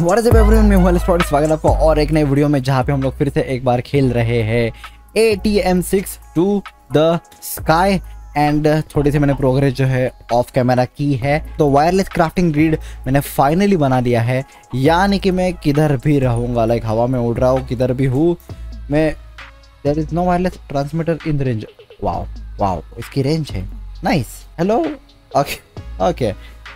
What is everyone मैं हूँ spot स्वागत आपको और एक नई वीडियो में, जहाँ पे हम लोग फिर से एक बार खेल रहे हैं A T M six to the sky and थोड़ी सी मैंने प्रोग्रेस जो है ऑफ़ कैमरा की है। तो वायरलेस क्राफ्टिंग ग्रिड मैंने फाइनली बना लिया है। यानी कि मैं किधर भी रहूँगा लाइक हवा में उड़ रहा हूँ, किधर भी हूँ, मैं there is no wireless transmitter in range wow wow इसकी रेंज है। नाइस हेलो ओके ओके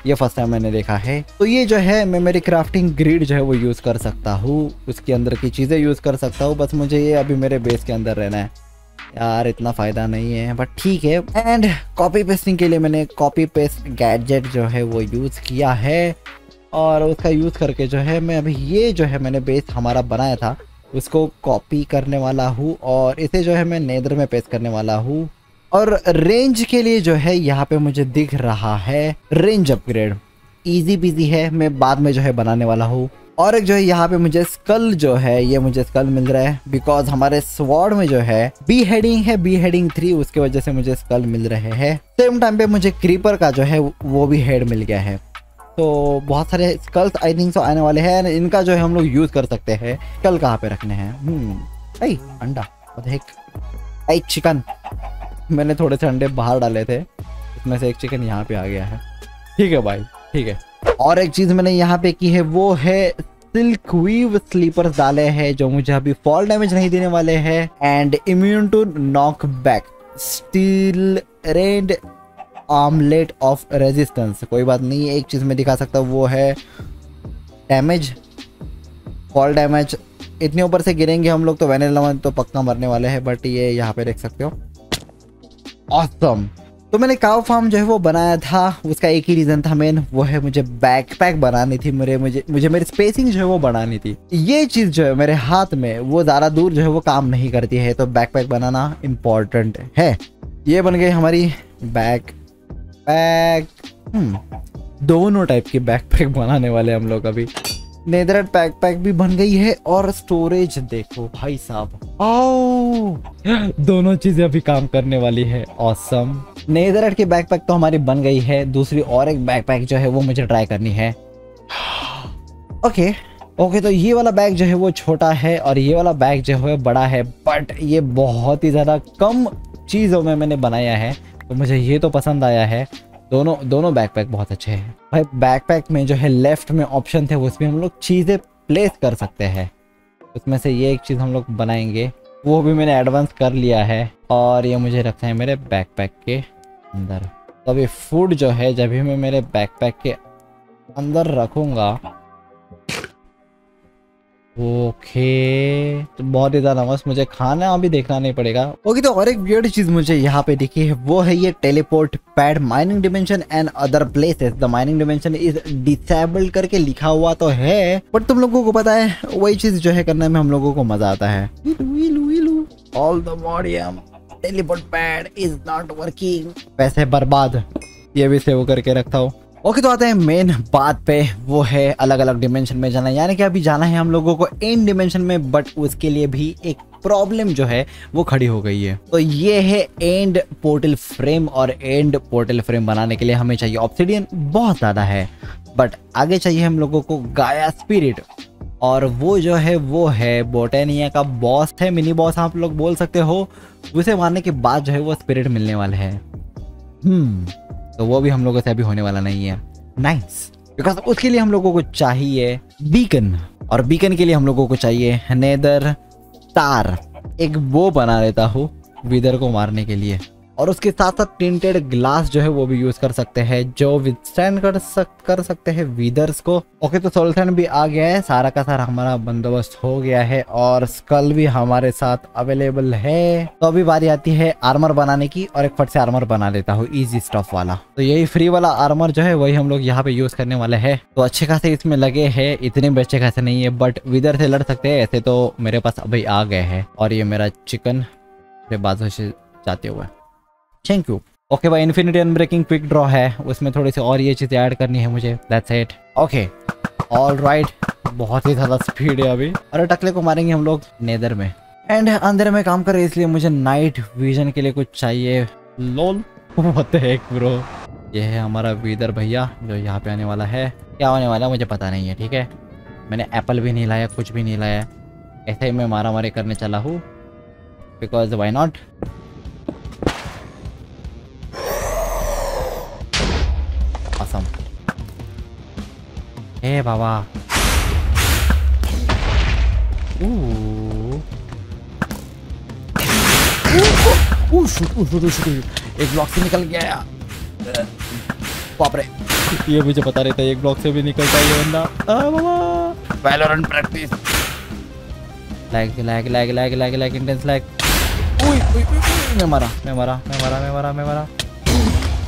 ये फ़र्स्ट टाइम मैंने देखा है। तो ये जो है, मैं मेरी क्राफ्टिंग ग्रिड जो है वो यूज़ कर सकता हूँ। उसके अंदर की चीज़ें यूज़ कर सकता हूँ। बस मुझे ये अभी मेरे बेस के अंदर रहना है। यार, इतना फ़ायदा नहीं है बट ठीक है। एंड कॉपी पेस्टिंग के लिए मैंने कॉपी पेस्ट गैजेट जो है वो यूज़ किया है। और उसका यूज़ करके जो है, मैं अभी ये जो है मैंने बेस हमारा बनाया था, उसको कॉपी करने वाला हूँ। और इसे जो है मैं नेदर में पेस्ट करने वाला हूँ। और रेंज के लिए जो है, यहाँ पे मुझे दिख रहा है रेंज अपग्रेड इजी बिज़ी है, मैं बाद में जो है बनाने वाला हूँ. और एक जो है, यहाँ पे मुझे स्कल जो है, ये मुझे स्कल मिल रहा है बिकॉज़ हमारे स्वॉर्ड में जो है बी हेडिंग है बी हेडिंग थ्री उसके वजह से मुझे स्कल मिल रहे हैं. सेम टाइम पे मुझे क्रीपर का जो है, वो भी हेड मिल गया है. तो बहुत सारे स्कल्स आई थिंक सो आने वाले हैं इनका जो है हम लोग यूज़ कर सकते हैं. स्कल कहाँ पे रखने हैं? हम्म अंडा चिकन मैंने थोड़े से अंडे बाहर डाले थे इसमें से एक चिकन यहाँ पे आ गया है। ठीक है भाई, ठीक है। और एक चीज़ मैंने यहाँ पे की है, वो है सिल्क वीव स्लीपर्स डाले हैं, जो मुझे अभी फॉल डैमेज नहीं देने वाले हैं and immune to knock back steel red amulet of resistance कोई बात नहीं, एक चीज़ मैं दिखा सकता हूँ, वो है डैमेज फॉल डैमेज इतने ऊपर से गिरेंगे हम लोग तो वेनेला तो पक्का मरने वाले हैं बट ये यहाँ पे देख सकते हो। ऑसम तो मैंने काउ फार्म जो है वो बनाया था उसका एक ही रीज़न था मेन वो है मुझे बैकपैक बनानी थी मेरे मुझे मुझे मेरी स्पेसिंग जो है वो बढ़ानी थी। ये चीज़ जो है मेरे हाथ में वो ज़्यादा दूर जो है वो काम नहीं करती है तो बैकपैक बनाना इम्पोर्टेंट है। ये बन गई हमारी बैक पैक हम्म, दोनों टाइप की बैकपैक बनाने वाले हम लोग अभी। नेदरट पैक पैक भी बन गई है और स्टोरेज देखो भाई साहब। दोनों चीज़ें अभी काम करने वाली है। ऑसम नेदरट की बैकपैक तो हमारी बन गई है। दूसरी और एक बैकपैक जो है वो मुझे ट्राई करनी है। ओके ओके तो ये वाला बैग जो है वो छोटा है और ये वाला बैग जो है बड़ा है। बट ये बहुत ही ज़्यादा कम चीज़ों में मैंने बनाया है। तो मुझे ये तो पसंद आया है। दोनों दोनों बैकपैक बहुत अच्छे हैं। भाई बैकपैक में जो है लेफ़्ट में ऑप्शन थे, उसमें हम लोग चीज़ें प्लेस कर सकते हैं। उसमें से ये एक चीज़ हम लोग बनाएँगे। वो भी मैंने एडवांस कर लिया है और ये मुझे रखना है मेरे बैकपैक के अंदर। तो अभी फ़ूड जो है, जब भी मैं मेरे बैकपैक के अंदर रखूँगा ओके तो बहुत ही ज़्यादा मस्त मुझे खाना अभी देखना नहीं पड़ेगा। ओके तो और एक वियर्ड चीज़ मुझे यहाँ पे दिखी है वो है ये teleport pad mining dimension and other places the mining dimension is disabled करके लिखा हुआ तो है बट तुम लोगों को पता है वही चीज़ जो है करने में हम लोगों को मज़ा आता है। All the medium teleport pad is not working पैसे बर्बाद ये भी सेव करके रखता हूँ। ओके तो आते हैं मेन बात पे, वो है अलग अलग डिमेंशन में जाना। यानी कि अभी जाना है हम लोगों को इन डिमेंशन में बट उसके लिए भी एक प्रॉब्लम जो है, वो खड़ी हो गई है। तो ये है एंड पोर्टल फ्रेम और एंड पोर्टल फ्रेम बनाने के लिए हमें चाहिए ऑप्सीडियन बहुत ज़्यादा है। बट आगे चाहिए हम लोगों को गाया स्पिरिट और वो जो है, वो है बोटेनिया का बॉस है मिनी बॉस आप लोग बोल सकते हो। उसे मारने के बाद जो है, वो स्पिरिट मिलने वाले हैं। हम्म तो वो भी हम लोगों से अभी होने वाला नहीं है। नाइस बिकॉज़ उसके लिए हम लोगों को चाहिए बीकन और बीकन के लिए हम लोगों को चाहिए नेदर तार एक वो बना लेता हूँ विदर को मारने के लिए। और उसके साथ साथ टिंटेड ग्लास जो है वो भी यूज़ कर सकते हैं, जो विदस्टैंड कर सक कर सकते हैं वीदर्स को। ओके तो सोल्थन भी आ गया है। सारा का सारा हमारा बंदोबस्त हो गया है और स्कल भी हमारे साथ अवेलेबल है। तो अभी बारी आती है आर्मर बनाने की और एक फट से आर्मर बना लेता हूँ इजी स्टफ़ वाला। तो यही फ्री वाला आर्मर जो है वही हम लोग यहाँ पे यूज़ करने वाले है। तो अच्छे खासे इसमें लगे है, इतने भी अच्छे खासे नहीं है बट विदर से लड़ सकते हैं। ऐसे तो मेरे पास अभी आ गए है और ये मेरा चिकन बाजू से जाते हुए। थैंक यू ओके भाई इन्फिनिटी अनब्रेकिंग क्विक ड्रॉ है। उसमें थोड़ी सी और ये चीज़ें ऐड करनी है मुझे। That's it okay all right बहुत ही ज़्यादा स्पीड है अभी। अरे, टकले को मारेंगे हम लोग नेदर में। एंड अंदर में काम कर रहे इसलिए मुझे नाइट विजन के लिए कुछ चाहिए। लोल व्हाट हेक ब्रो ये है हमारा वीदर भैया, जो यहाँ पे आने वाला है। क्या होने वाला है, मुझे पता नहीं है, ठीक है? मैंने एप्पल भी नहीं लाया, कुछ भी नहीं लाया। ऐसे ही मैं मारा मारी करने चला हूँ। Because why not awesome hey बाबा एक ब्लॉक से निकल गया बाप रे ये मुझे पता रहता है एक ब्लॉक से भी निकलता है ये बंदा Valorant practice lag lag lag lag lag lag intense उई मैं मरा मैं मरा मैं मरा मैं मरा मैं मरा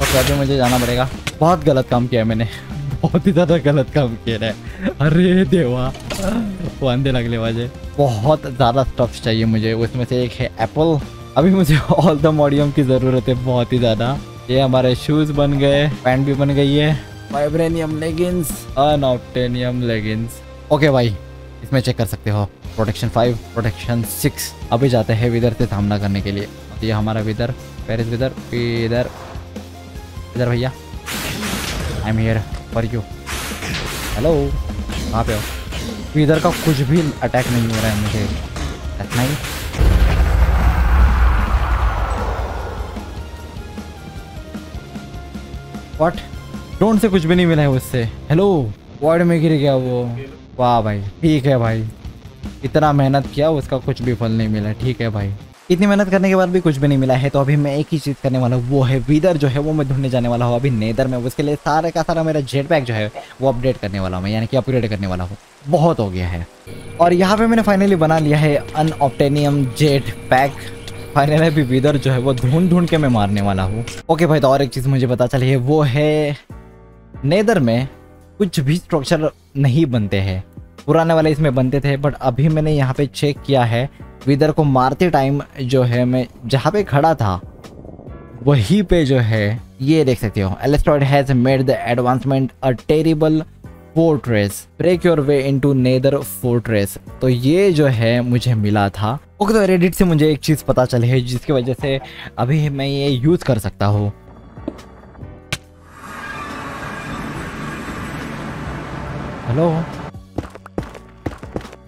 और अभी मुझे जाना पड़ेगा। बहुत गलत काम किया मैंने। बहुत ही ज़्यादा गलत काम किया है। अरे देवा। वो अंधे लगले मुझे बहुत ज़्यादा स्टफ्स चाहिए मुझे। उसमें से एक है एप्पल अभी मुझे ऑल द मॉडियम की ज़रूरत है बहुत ही ज़्यादा। ये हमारे शूज़ बन गए। पैंट भी बन गई है। Vibranium leggings unobtainium leggings okay भाई इसमें चेक कर सकते हो। प्रोटेक्शन फाइव प्रोटेक्शन सिक्स अभी जाते हैं विदर से सामना करने के लिए। ये हमारा विदर पेरिस विदर इधर। इधर भैया। I am here for you hello कहाँ पे हो? इधर का कुछ भी अटैक नहीं हो रहा है मुझे। इतना ही व्हाट ड्रोन से कुछ भी नहीं मिला है उससे। हेलो वर्ड में गिर गया वो। वाह भाई, ठीक है भाई। इतना मेहनत किया, उसका कुछ भी फल नहीं मिला। ठीक है भाई। इतनी मेहनत करने के बाद भी कुछ भी नहीं मिला है तो अभी मैं एक ही चीज़ करने वाला हूँ, वो है वीदर जो है, वो मैं ढूँढने जाने वाला हूँ अभी नेदर में। उसके लिए सारे का सारा मेरा जेट पैक जो है, वो अपडेट करने वाला हूँ यानी कि अपग्रेड करने वाला हूँ। बहुत हो गया है। और यहाँ पे मैंने फाइनली बना लिया है अनऑप्टेनियम जेट पैक फाइनली अभी वीदर जो है, वो ढूंढ ढूंढ के मैं मारने वाला हूँ। ओके भाई तो और एक चीज़ मुझे पता चली है, वो है नेदर में कुछ भी स्ट्रक्चर नहीं बनते हैं। पुराने वाले इसमें बनते थे बट अभी मैंने यहाँ पे चेक किया है, विदर को मारते टाइम जो है मैं जहाँ पे खड़ा था, वहीं पे जो है, ये देख सकते हो एलेस्ट्रॉइड has made the advancement a terrible fortress break your way into nether fortress तो ये जो है मुझे मिला था। ओके तो रेडिट से मुझे एक चीज़ पता चली है, जिसकी वजह से अभी मैं ये यूज़ कर सकता हूँ। हेलो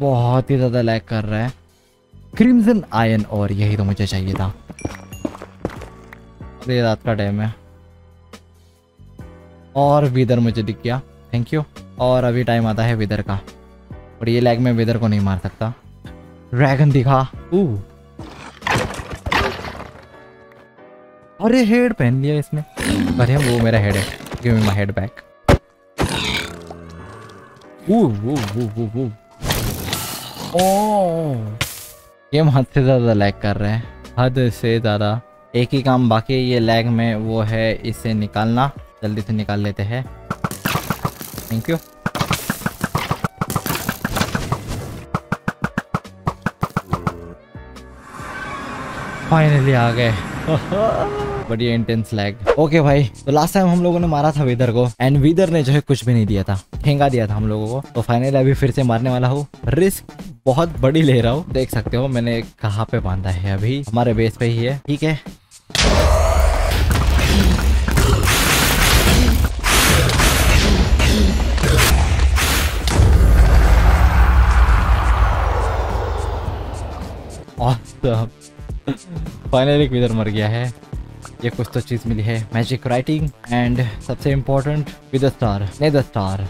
बहुत ही ज़्यादा लैग कर रहा है। क्रिम्जन आयन और यही तो मुझे चाहिए था। अरे रात का टाइम है। और विदर मुझे दिख गया। थैंक यू और अभी टाइम आता है विदर का। और ये लैग में विदर को नहीं मार सकता। ड्रैगन दिखा। ऊ अरे हेड पहन लिया इसने। अरे वो मेरा हेड है। Give me my head back वो वो वो वो वो ओ गेम हद से ज़्यादा लैग कर रहे हैं। हद से ज़्यादा। एक ही काम बाकी ये लैग में वो है इसे निकालना। जल्दी से निकाल लेते हैं। थैंक यू फाइनली आ गए। बढ़िया इंटेंस लैग ओके भाई तो लास्ट टाइम हम लोगों ने मारा था विदर को एंड विदर ने जो है कुछ भी नहीं दिया था। ठेंगा दिया था हम लोगों को। तो फाइनली अभी फिर से मारने वाला हूँ। रिस्क बहुत बड़ी ले रहा हूँ देख सकते हो मैंने कहाँ पे बांधा है अभी। हमारे बेस पे ही है। ठीक है। फाइनली किधर मर गया है? ये कुछ तो चीज़ मिली है। मैजिक राइटिंग एंड सबसे इम्पोर्टेंट विद स्टार ने द स्टार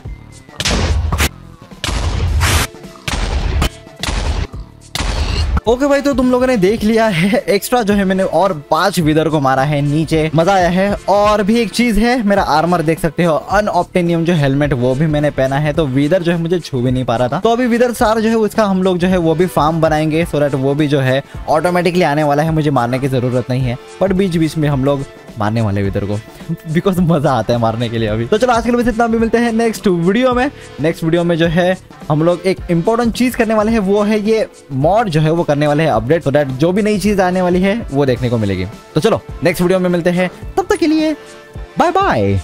ओके भाई तो तुम लोगों ने देख लिया है एक्स्ट्रा जो है मैंने और पाँच विदर को मारा है नीचे। मज़ा आया है। और भी एक चीज़ है, मेरा आर्मर देख सकते हो अनऑप्टेनियम जो हेलमेट वो भी मैंने पहना है तो विदर जो है मुझे छू भी नहीं पा रहा था। तो अभी विदर सार जो है, उसका हम लोग जो है, वो भी फार्म बनाएँगे सो डेट वो भी जो है ऑटोमेटिकली आने वाला है, मुझे मारने की ज़रूरत नहीं है। बट बीच बीच में हम लोग मारने वाले इधर को। बिकॉज़ मज़ा आता है मारने के लिए अभी। तो चलो, आज के लिए इतना भी मिलते हैं नेक्स्ट वीडियो में। नेक्स्ट वीडियो में जो है, हम लोग एक इंपॉर्टेंट चीज़ करने वाले हैं, वो है ये मॉड जो है, वो करने वाले हैं अपडेट सो जो भी नई चीज़ आने वाली है, वो देखने को मिलेगी। तो चलो नेक्स्ट वीडियो में मिलते हैं। तब तक के लिए बाय बाय